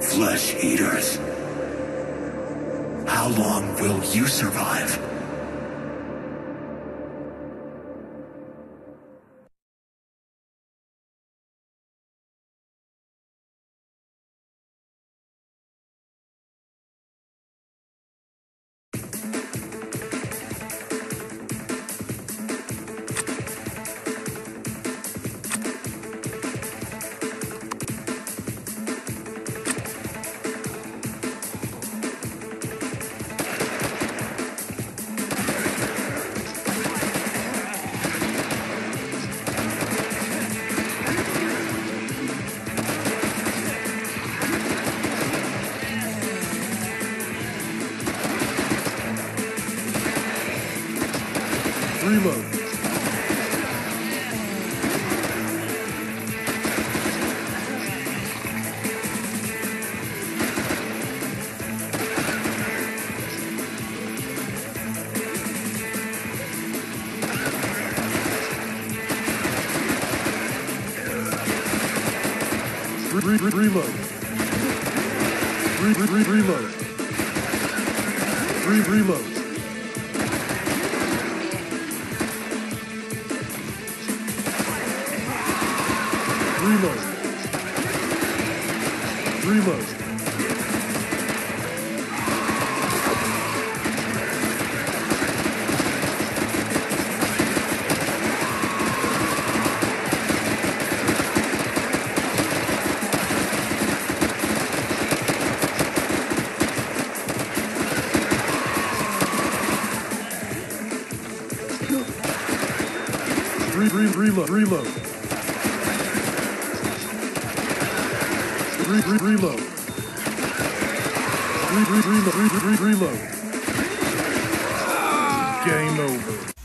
Flesh eaterz. How long will you survive? Reload. Re re re reload. Re re re reload. Re reload. Reload. Reload. Re re reload. Reload. Reload. Re re reload. Re re reload. Game over.